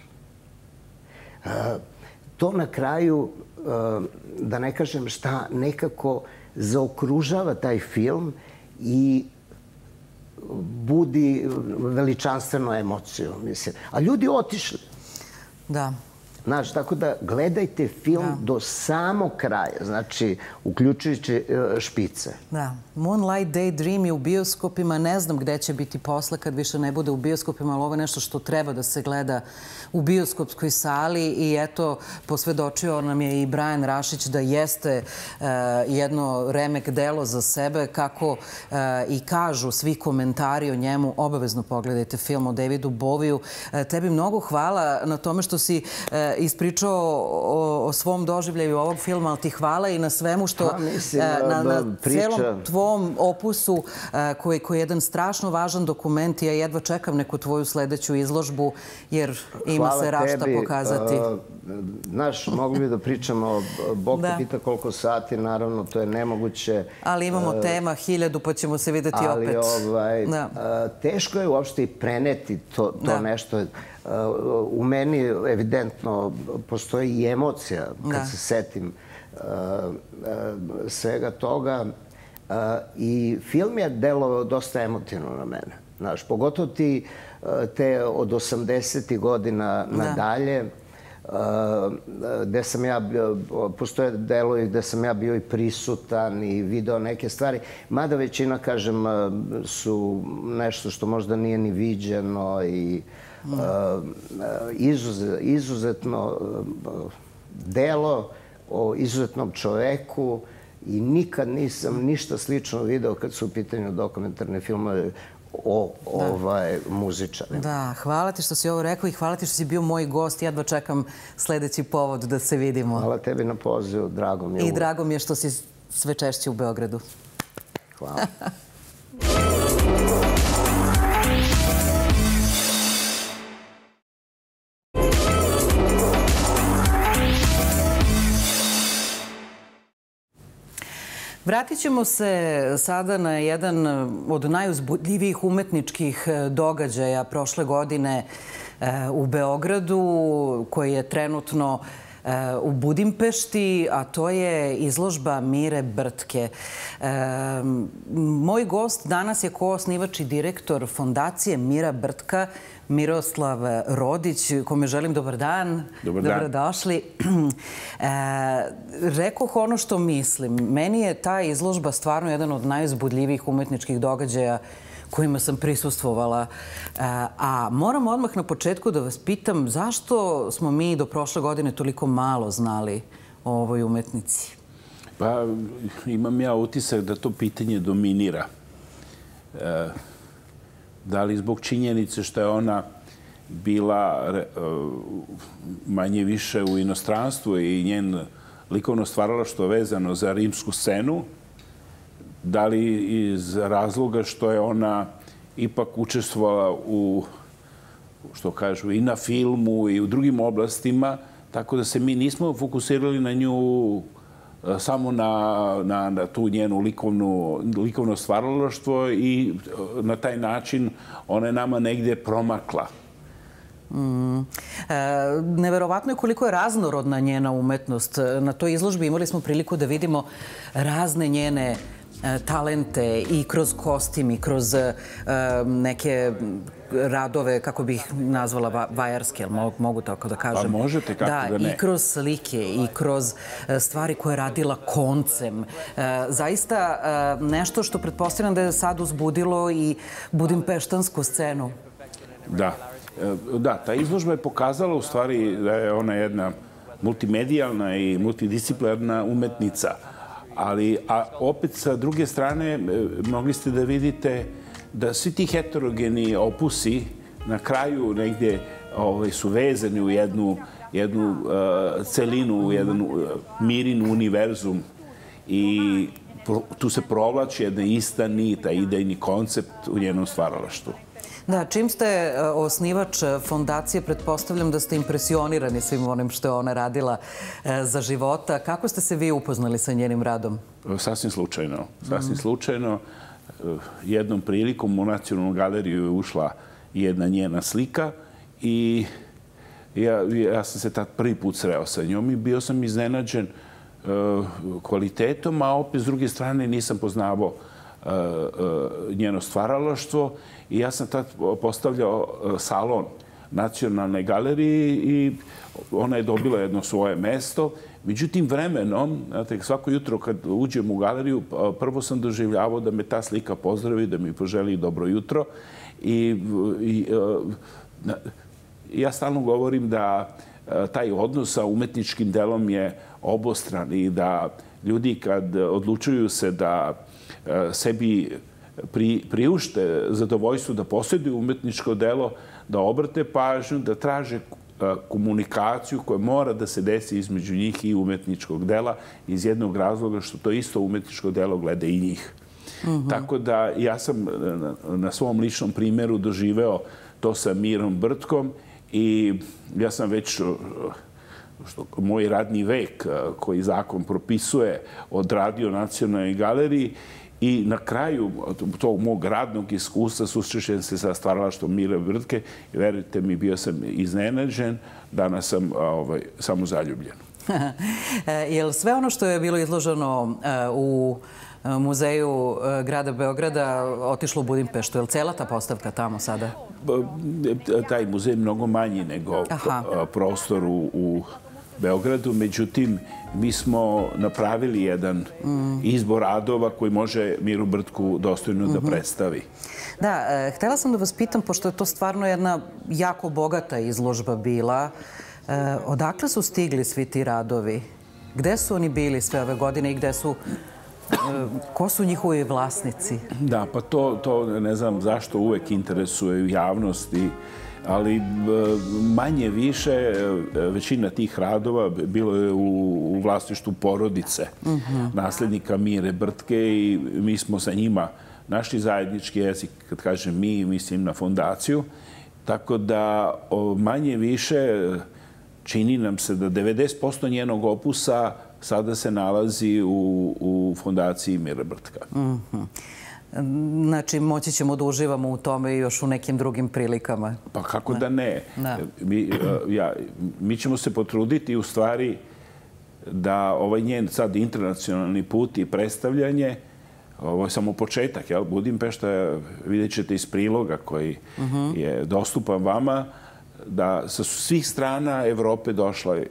Uh, to na kraju da ne kažem šta, nekako zaokružava taj film i budi veličanstvenu emociju, mislim. A ljudi otišli.
Da.
Znaš, tako da gledajte film da. do samog kraja, znači, uključujući e, špice.
Da. Moonlight Daydream je u bioskopima, ne znam gde će biti posle kad više ne bude u bioskopima, ali ovo je nešto što treba da se gleda u bioskopskoj sali i eto, posvedočio nam je i Brian Rašić da jeste uh, jedno remek delo za sebe, kako uh, i kažu svi komentari o njemu. Obavezno pogledajte film o Davidu Boviju. Uh, tebi mnogo hvala na tome što si ispričao o, o svom doživljaju ovog filma, ali ti hvala i na svemu što...
Pa, mislim, na, na priča... celom
tvom opusu, koji, koji je jedan strašno važan dokument. Ja jedva čekam neku tvoju sledeću izložbu, jer ima se rašta tebi. pokazati.
Znaš, mogli bi da pričamo, Bog da. te pita koliko sati, naravno, to je nemoguće.
Ali imamo uh, tema hiljadu, pa ćemo se videti
ali,
opet.
Ali ovaj, da. teško je uopšte i preneti to, to da. nešto. Uh, u meni evidentno postoji i emocija kad
Da.
se setim uh, uh, svega toga. I film je delovao dosta emotivno na mene. Znaš, pogotovo ti te od 80. godina nadalje, uh, gde sam ja, postoje delovi gde sam ja bio i prisutan i video neke stvari, mada većina, kažem, su nešto što možda nije ni viđeno i uh, uh, izuze- izuzetno uh, delo o izuzetnom čoveku i nikad nisam ništa slično video kad su u pitanju dokumentarne filmove o ovaj, muzičarima.
Da, hvala ti što si ovo rekao i hvala ti što si bio moj gost. Jedva čekam sledeći povod da se vidimo.
Hvala tebi na pozivu, drago mi je.
I drago mi je što si sve češće u Beogradu.
Hvala.
Vratit ćemo se sada na jedan od najuzbudljivijih umetničkih e, događaja prošle godine e, u Beogradu, koji je trenutno e, u Budimpešti, a to je izložba Mire Brtke. Moj gost danas je koosnivač i direktor fondacije Mira Brtka, Miroslav Rodić, kome želim dobar dan.
Dobar dan.
Dobrodošli. E, rekoh ono što mislim. Meni je ta izložba stvarno jedan od najuzbudljivijih umetničkih događaja kojima sam prisustvovala. E, a moram odmah na početku da vas pitam zašto smo mi do prošle godine toliko malo znali o ovoj umetnici?
Pa imam ja utisak da to pitanje dominira. E, da li zbog činjenice što je ona bila e, manje više u inostranstvu i njen likovno stvaralaštvo vezano za rimsku scenu, da li iz razloga što je ona ipak učestvovala u što kažu, i na filmu i u drugim oblastima, tako da se mi nismo fokusirali na nju samo na, na, na tu njenu likovnu, likovno stvaralaštvo i e, na taj način ona je nama negde promakla.
Mm. E, neverovatno je koliko je raznorodna njena umetnost. E, Na toj izložbi imali smo priliku da vidimo razne njene e, talente i kroz kostim i kroz e, neke radove, kako bih nazvala, va- vajarske, mo- mogu tako da kažem?
Pa možete, kako da ne.
i kroz slike i kroz e, stvari koje je radila koncem. E, Zaista e, nešto što pretpostavljam da je sad uzbudilo i budimpeštansku scenu.
Da. E, Da, ta izložba je pokazala u stvari da je ona jedna multimedijalna i multidisciplinarna umetnica. Ali, a opet sa druge strane, e, mogli ste da vidite da svi ti heterogeni opusi na kraju negdje ovaj, su vezani u jednu, jednu uh, celinu, u jedan uh, mirin univerzum i pro, tu se provlači jedna ista nita, idejni koncept u njenom stvaralaštvu.
Da, čim ste e, osnivač e, fondacije, pretpostavljam da ste impresionirani svim onim što je ona radila e, za života. Kako ste se vi upoznali sa njenim radom?
Sasvim slučajno. Sasvim slučajno. Jednom prilikom u Nacionalnu galeriju je ušla jedna njena slika i ja, ja sam se tad prvi put sreo sa njom i bio sam iznenađen kvalitetom, a opet s druge strane nisam poznavao njeno stvaralaštvo i ja sam tad postavljao eh, salon nacionalne galerije i ona je dobila jedno svoje mesto. Međutim, vremenom, znate, svako jutro kad uđem u galeriju, p- prvo sam doživljavao da me ta slika pozdravi, da mi poželi dobro jutro. I, i e, ja stalno govorim da e, taj odnos sa umetničkim delom je obostran i da ljudi kad odlučuju se da e, sebi pri, priušte zadovoljstvo da posjeduju umetničko delo, da obrate pažnju, da traže e, komunikaciju koja mora da se desi između njih i umetničkog dela iz jednog razloga što to isto umetničko delo gleda i njih. Tako da ja sam e, na, na svom ličnom primjeru doživeo to sa Mirom Brtkom i ja sam već e, što moj radni vek koji zakon propisuje odradio Nacionalnoj galeriji i na kraju tog mog radnog iskustva susrećem se sa stvaralaštvom Mire Brtke i verujte mi, bio sam iznenađen, danas sam ovaj, samo zaljubljen.
Jel sve ono što je bilo izloženo u muzeju grada Beograda otišlo u Budimpeštu? Je li cela ta postavka tamo sada?
Taj muzej je mnogo manji nego Aha. prostor u, u Beogradu, međutim, mi smo napravili jedan mm. izbor radova koji može Miru Brtku dostojno mm -hmm. da predstavi.
Da, e, htela sam da vas pitam, pošto je to stvarno jedna jako bogata izložba bila, e, odakle su stigli svi ti radovi? Gde su oni bili sve ove godine i gde su e, Ko su njihovi vlasnici?
Da, pa to, to ne znam zašto uvek interesuje javnosti ali e, manje više e, većina tih radova bilo je u, vlastištu porodice -huh. naslednika Mire Brtke i mi smo sa njima našli zajednički jezik, kad kažem mi, mislim na fondaciju. Tako da manje više čini nam se da 90% njenog opusa sada se nalazi u, u fondaciji Mire Brtka. Uh -huh.
Znači, moći ćemo da uživamo u tome i još u nekim drugim prilikama.
Pa kako da ne? Da. Mi, e, ja, mi ćemo se potruditi u stvari da ovaj njen sad internacionalni put i predstavljanje ovo je samo početak, jel? Budimpešta vidjet ćete iz priloga koji uh mhm. -huh. je dostupan vama da sa svih strana Evrope došla uh,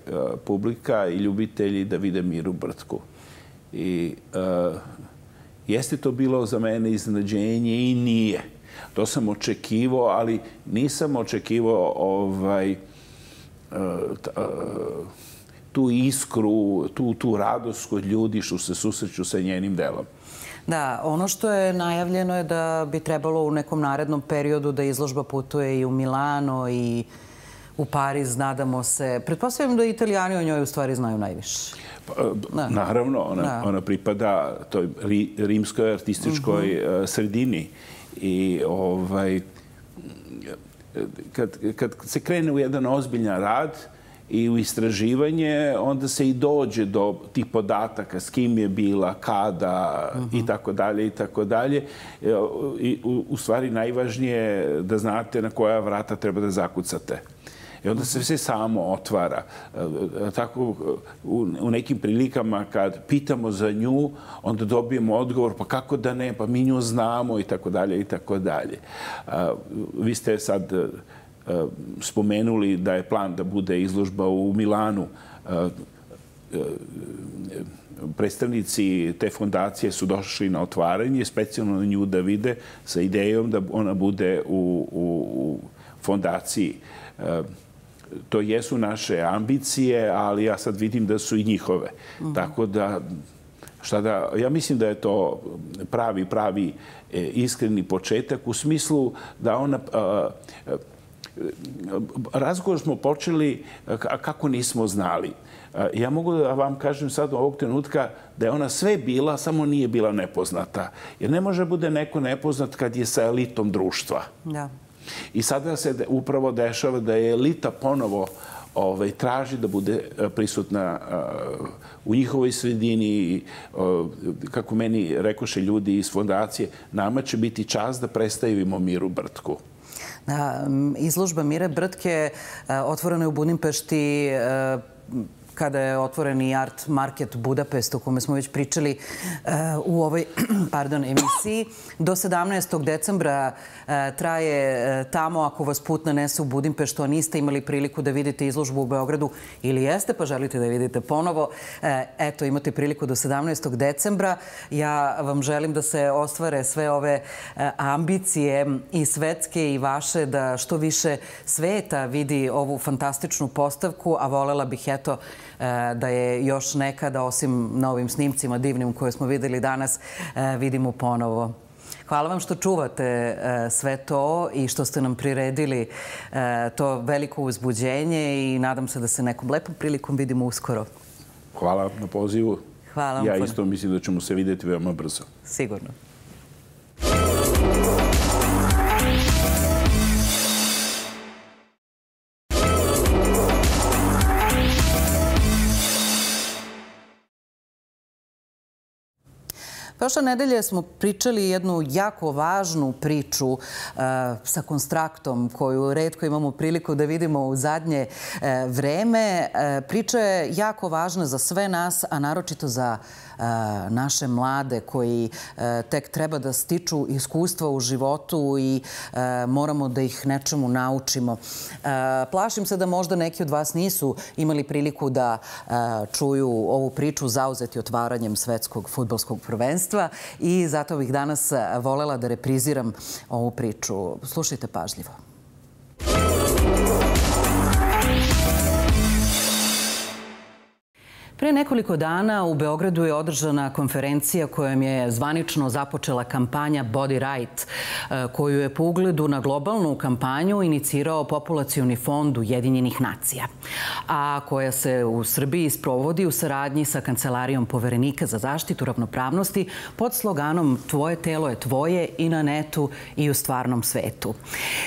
publika i ljubitelji da vide Miru Brtku. I uh, Jeste to bilo za mene iznenađenje i nije. To sam očekivao, ali nisam očekivao ovaj, e, e, tu iskru, tu, tu radost kod ljudi što se susreću sa njenim delom.
Da, ono što je najavljeno je da bi trebalo u nekom narednom periodu da izložba putuje i u Milano i u Pariz, nadamo se. Pretpostavljam da italijani o njoj u stvari znaju najviše.
Pa, da. Naravno, ona, da. ona pripada toj ri, rimskoj artističkoj mhm. -huh. sredini. I ovaj, kad, kad se krene u jedan ozbiljan rad, i u istraživanje, onda se i dođe do tih podataka s kim je bila, kada -huh. i tako dalje i tako dalje. E, I u, u stvari najvažnije da znate na koja vrata treba da zakucate. I onda se sve samo otvara. E, e, tako u nekim prilikama kad pitamo za nju, onda dobijemo odgovor, pa kako da ne, pa mi nju znamo i tako dalje i tako dalje. Vi ste sad e, spomenuli da je plan da bude izložba u Milanu predstavnici te fondacije su došli na otvaranje, specijalno na nju da vide sa idejom da ona bude u, u, u fondaciji to jesu naše ambicije, ali ja sad vidim da su i njihove. Mm. Tako da, šta da, ja mislim da je to pravi, pravi e, iskreni početak u smislu da ona... A, a, razgovor smo počeli kako nismo znali. Ja mogu da vam kažem sad ovog trenutka da je ona sve bila, samo nije bila nepoznata. Jer ne može bude neko nepoznat kad je sa elitom društva. Da. I sada se upravo dešava da je elita ponovo ovaj, traži da bude e, prisutna uh, u njihovoj sredini. Kako meni rekoše ljudi iz fondacije, nama će biti čas da predstavimo Miru Brtku.
Izložba Mire Brtke uh, otvorena je u Budimpešti kada je otvoren i Art Market Budapest, o kome smo već pričali u ovoj pardon, emisiji. Do 17. decembra E, traje e, tamo ako vas put nanese u Budimpeštu, a niste imali priliku da vidite izložbu u Beogradu ili jeste pa želite da vidite ponovo, eto imate priliku do 17. decembra. Ja vam želim da se ostvare sve ove ambicije i svetske i vaše da što više sveta vidi ovu fantastičnu postavku, a volela bih eto da je još nekada, osim na ovim snimcima divnim koje smo videli danas, vidimo ponovo. Hvala vam što čuvate e, sve to i što ste nam priredili e, to veliko uzbuđenje i nadam se da se nekom lepom prilikom vidimo uskoro.
Hvala na pozivu.
Hvala vam.
Ja isto mislim da ćemo se videti veoma brzo.
Sigurno. Prošle nedelje smo pričali jednu jako važnu priču uh, sa konstraktom koju redko imamo priliku da vidimo u zadnje uh, vreme. Uh, priča je jako važna za sve nas, a naročito za naše mlade koji tek treba da stiču iskustva u životu i moramo da ih nečemu naučimo. Plašim se da možda neki od vas nisu imali priliku da čuju ovu priču zauzeti otvaranjem svetskog futbolskog prvenstva i zato bih danas volela da repriziram ovu priču. Slušajte pažljivo. Pre nekoliko dana u Beogradu je održana konferencija kojom je zvanično započela kampanja Body Right, e, koju je po ugledu na globalnu kampanju inicirao Populacioni fond Ujedinjenih nacija, a koja se u Srbiji sprovodi u saradnji sa Kancelarijom poverenika za zaštitu ravnopravnosti pod sloganom Tvoje telo je tvoje i na netu i u stvarnom svetu.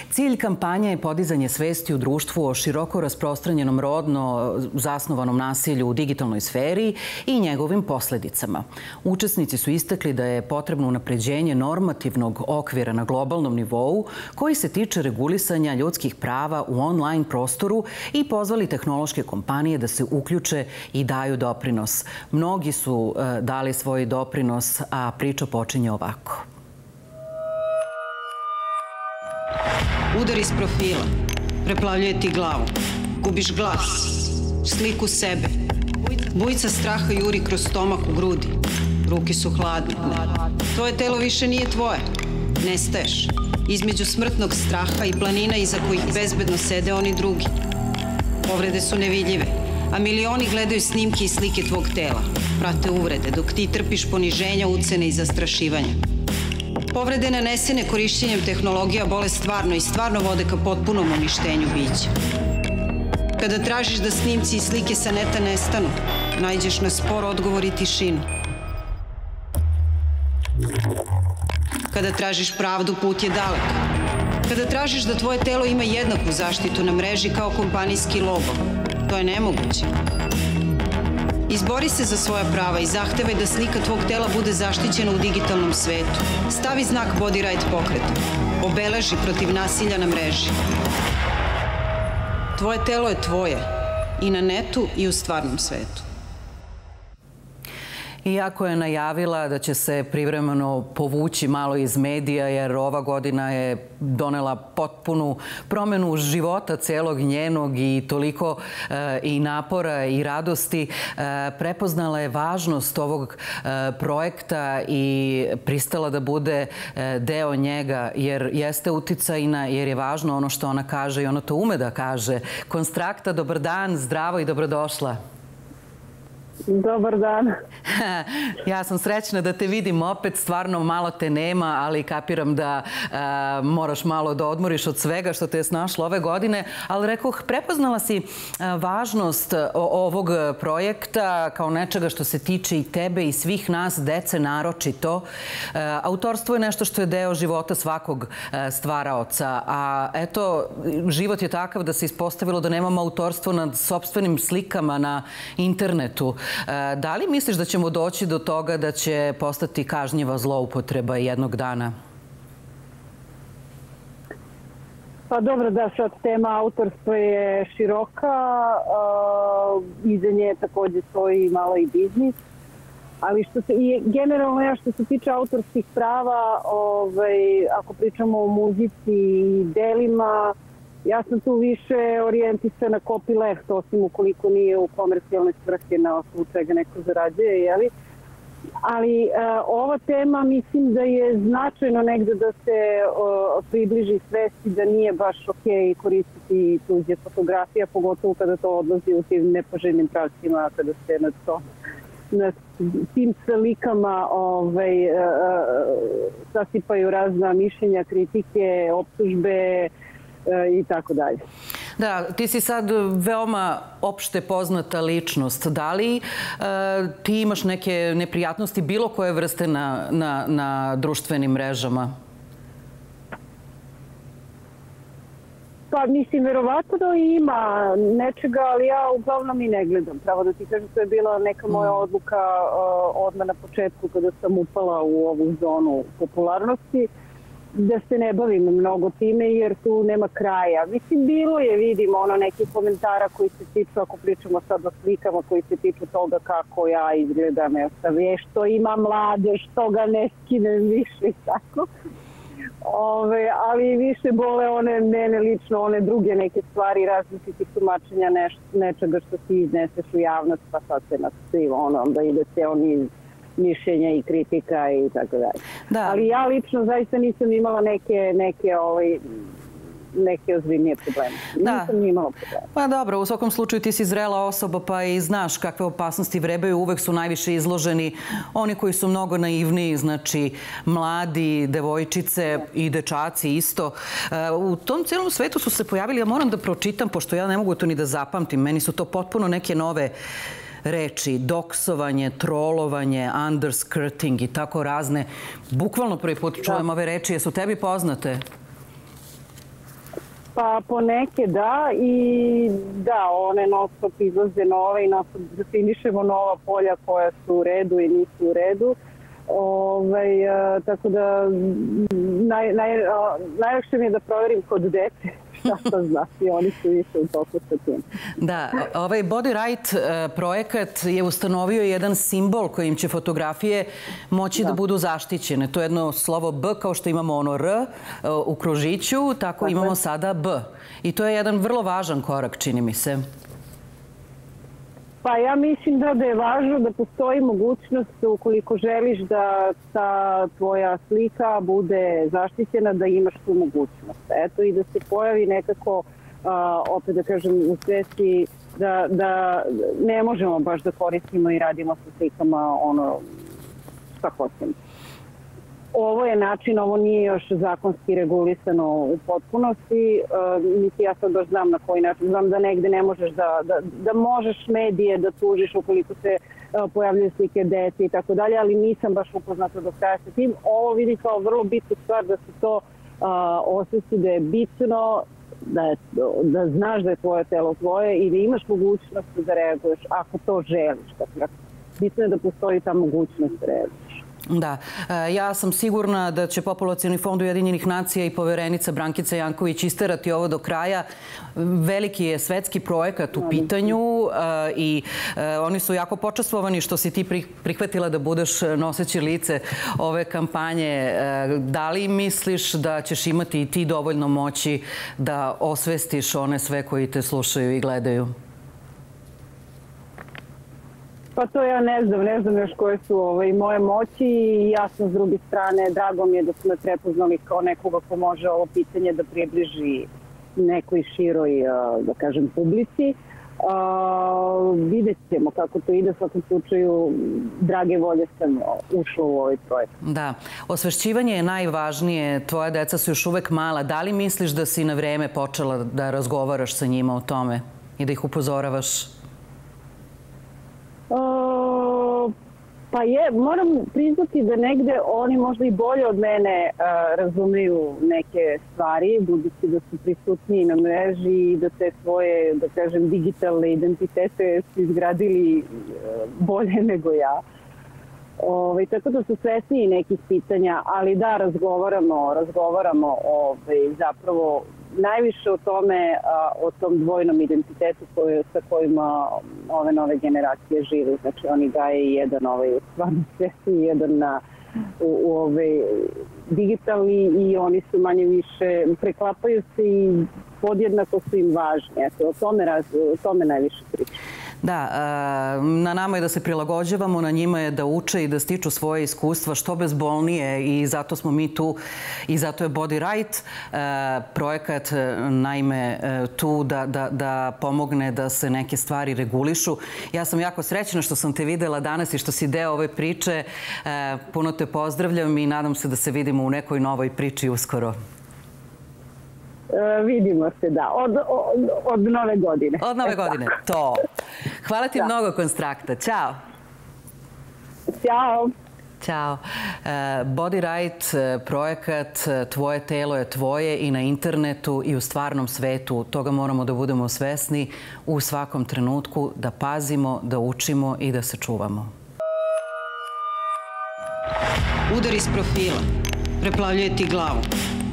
Cilj kampanja je podizanje svesti u društvu o široko rasprostranjenom rodno zasnovanom nasilju u digitalnoj sferi i njegovim posledicama. Učesnici su istakli da je potrebno unapređenje normativnog okvira na globalnom nivou koji se tiče regulisanja ljudskih prava u online prostoru i pozvali tehnološke kompanije da se uključe i daju doprinos. Mnogi su e, dali svoj doprinos, a priča počinje ovako.
Udar iz profila. Preplavljuje ti glavu. Gubiš glas. Sliku sebe Bujica straha juri kroz stomak u grudi. Ruke su hladne. Tvoje telo više nije tvoje. Nestaješ. Između smrtnog straha i planina iza kojih bezbedno sede oni drugi. Povrede su nevidljive, a milioni gledaju snimke i slike tvog tela. Prate uvrede, dok ti trpiš poniženja, ucene i zastrašivanja. Povrede nanesene korišćenjem tehnologija bole stvarno i stvarno vode ka potpunom uništenju bića. Kada tražiš da snimci i slike sa neta nestanu, najđeš na spor odgovor i tišinu. Kada tražiš pravdu, put je dalek. Kada tražiš da tvoje telo ima jednaku zaštitu na mreži kao kompanijski logo, to je nemoguće. Izbori se za svoja prava i zahtevaj da slika tvog tela bude zaštićena u digitalnom svetu. Stavi znak Body Right pokreta. Obeleži protiv nasilja na mreži. Tvoje telo je tvoje i na netu i u stvarnom svetu.
Iako je najavila da će se privremeno povući malo iz medija, jer ova godina je donela potpunu promenu života celog njenog i toliko e, i napora i radosti, e, prepoznala je važnost ovog e, projekta i pristala da bude deo njega, jer jeste uticajna, jer je važno ono što ona kaže i ona to ume da kaže. Konstrakta, dobar dan, zdravo i dobrodošla.
Dobar dan.
ja sam srećna da te vidim opet, stvarno malo te nema, ali kapiram da a, moraš malo da odmoriš od svega što te je snašlo ove godine. Ali rekoh, prepoznala si a, važnost ovog projekta kao nečega što se tiče i tebe i svih nas, dece naročito. A, autorstvo je nešto što je deo života svakog stvaraoca, a eto, život je takav da se ispostavilo da nemamo autorstvo nad sobstvenim slikama na internetu. E, da li misliš da ćemo doći do toga da će postati kažnjiva zloupotreba jednog dana?
Pa dobro, da sad tema autorstva je široka, iza nje takođe stoji malo i biznis, ali što se, i generalno ja što se tiče autorskih prava, ovaj, ako pričamo o muzici i delima, Ja sam tu više orijentisana copyleft, osim ukoliko nije u komercijalne svrhe na osnovu čega neko zarađuje, jeli? Ali uh, ova tema mislim da je značajno negde da se uh, približi svesti da nije baš ok koristiti tuđe fotografije, pogotovo kada to odlazi u tim nepoželjnim pravcima, kada se na to na tim slikama ovaj, uh, sasipaju razna mišljenja, kritike, optužbe, E, i tako dalje.
Da, ti si sad veoma opšte poznata ličnost. Da li e, ti imaš neke neprijatnosti bilo koje vrste na, na, na društvenim mrežama?
Pa mislim, verovatno ima nečega, ali ja uglavnom i ne gledam. Pravo da ti kažem, to je bila neka moja odluka uh, odmah na početku kada sam upala u ovu zonu popularnosti da se ne bavim mnogo time jer tu nema kraja. Mislim, bilo je, vidim, ono neki komentara koji se tiču, ako pričamo sad o slikama, koji se tiču toga kako ja izgledam, ja sam što ima mlade, što ga ne skinem više i tako. Ove, ali više bole one mene lično, one druge neke stvari, različitih tumačenja neš, nečega što ti izneseš u javnost, pa sad se nas svi ono, onda ide se oni mišljenja i kritika i tako dalje. Da. Ali ja lično zaista nisam imala neke, neke ovaj, neke ozbiljnije probleme. Da. Nisam imala probleme.
Pa dobro, u svakom slučaju ti si zrela osoba pa i znaš kakve opasnosti vrebaju. Uvek su najviše izloženi oni koji su mnogo naivniji, znači mladi, devojčice i dečaci isto. E, u tom celom svetu su se pojavili, ja moram da pročitam, pošto ja ne mogu to ni da zapamtim, meni su to potpuno neke nove reči, doksovanje, trolovanje, underskirting i tako razne. Bukvalno prvi put čujem ove reči. Jesu tebi poznate?
Pa poneke da i da, one non stop izlaze nove i non stop definišemo nova polja koja su u redu i nisu u redu. Ovaj, a, tako da naj, naj, najlakše mi je da proverim kod dece šta to znači, oni su više u toku sa tim.
Da, ovaj Body Right e, projekat je ustanovio jedan simbol kojim će fotografije moći da, da budu zaštićene. To je jedno slovo B kao što imamo ono R e, u kružiću, tako dakle. imamo sada B. I to je jedan vrlo važan korak, čini mi se.
Pa ja mislim da, da je važno da postoji mogućnost ukoliko želiš da ta tvoja slika bude zaštićena, da imaš tu mogućnost. Eto i da se pojavi nekako, a, opet da kažem, u svesti da, da ne možemo baš da koristimo i radimo sa slikama ono šta hoćemo ovo je način, ovo nije još zakonski regulisano u potpunosti. Uh, niti ja sad baš znam na koji način. Znam da negde ne možeš da, da, da možeš medije da tužiš ukoliko se uh, pojavljaju slike dece i tako dalje, ali nisam baš upoznata do kraja sa tim. Ovo vidi kao vrlo bitnu stvar da se to uh, osjeti da je bitno da, je, da znaš da je tvoje telo tvoje i da imaš mogućnost da reaguješ ako to želiš. Dakle, bitno je da postoji ta mogućnost da reaguješ.
Da. E, ja sam sigurna da će Populacijani fond Ujedinjenih nacija i poverenica Brankica Janković isterati ovo do kraja. Veliki je svetski projekat u pitanju e, i e, oni su jako počastvovani što si ti prihvatila da budeš noseći lice ove kampanje. Da li misliš da ćeš imati i ti dovoljno moći da osvestiš one sve koji te slušaju i gledaju?
Pa to ja ne znam, ne znam još koje su ovaj, moje moći i jasno s druge strane drago mi je da su me prepoznali kao nekoga ko može ovo pitanje da približi nekoj široj, da kažem, publici. Uh, vidjet ćemo kako to ide. U svakom slučaju, drage volje sam ušla u ovaj projekt.
Da. Osvešćivanje je najvažnije. Tvoja deca su još uvek mala. Da li misliš da si na vreme počela da razgovaraš sa njima o tome i da ih upozoravaš?
Pa je, moram priznati da negde oni možda i bolje od mene uh, razumeju neke stvari, budući da su prisutniji na mreži i da te svoje, da kažem, digitalne identitete su izgradili uh, bolje nego ja. Ovaj, tako da su svesniji nekih pitanja, ali da, razgovaramo, razgovaramo ovaj, zapravo najviše o tome, a, o tom dvojnom identitetu koje, sa kojima ove nove generacije žive. Znači oni gaje jedan ovaj, u stvarnom svetu i jedan na, u, u ovaj, digitalni i oni su manje više, preklapaju se i podjednako su im važni. Eto, o tome, raz, o tome najviše pričam.
Da, na nama je da se prilagođavamo, na njima je da uče i da stiču svoje iskustva što bezbolnije i zato smo mi tu i zato je Body Right projekat naime tu da, da, da pomogne da se neke stvari regulišu. Ja sam jako srećna što sam te videla danas i što si deo ove priče. Puno te pozdravljam i nadam se da se vidimo u nekoj novoj priči uskoro.
E, vidimo se, da. Od, od, od nove godine.
Od nove e, godine, to. Hvala ti da. mnogo, Konstrakta. Ćao.
Ćao.
Ćao. E, Body Right e, projekat Tvoje telo je tvoje i na internetu i u stvarnom svetu. Toga moramo da budemo svesni u svakom trenutku, da pazimo, da učimo i da se čuvamo.
Udar iz profila. Preplavljuje ti glavu.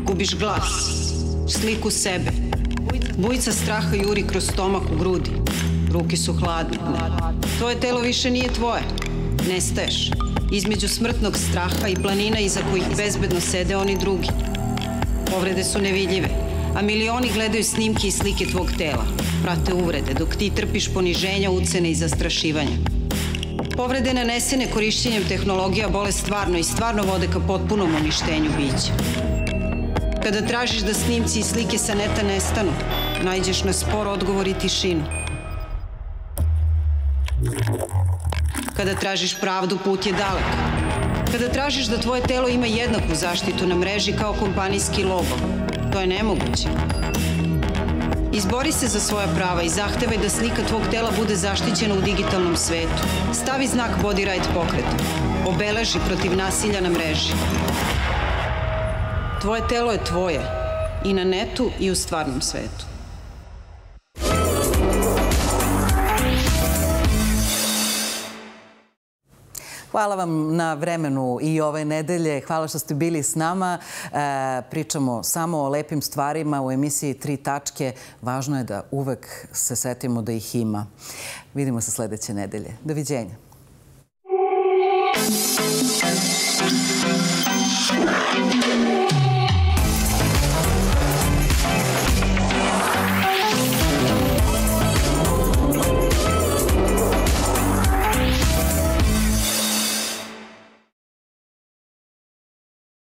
Gubiš glas. Sliku sebe. Bujica straha juri kroz stomak u grudi. Ruke su hladne. Tvoje telo više nije tvoje. Nestaješ između smrtnog straha i planina iza kojih bezbedno sede oni drugi. Povrede su nevidljive, a milioni gledaju snimke i slike tvog tela. Prate uvrede, dok ti trpiš poniženja, ucene i zastrašivanja. Povrede nanesene korišćenjem tehnologija bole stvarno i stvarno vode ka potpunom uništenju bića. Kada tražiš da snimci i slike sa neta nestanu, najđeš na spor odgovor i tišinu. Kada tražiš pravdu, put je dalek. Kada tražiš da tvoje telo ima jednaku zaštitu na mreži kao kompanijski logo, to je nemoguće. Izbori se za svoja prava i zahtevaj da slika tvog tela bude zaštićena u digitalnom svetu. Stavi znak Body Right pokreta. Obeleži protiv nasilja na mreži. Tvoje telo je tvoje i na netu i u stvarnom svetu.
Hvala vam na vremenu i ove nedelje. Hvala što ste bili s nama. E, pričamo samo o lepim stvarima u emisiji Tri tačke. Važno je da uvek se setimo da ih ima. Vidimo se sledeće nedelje. Doviđenja. Thank you.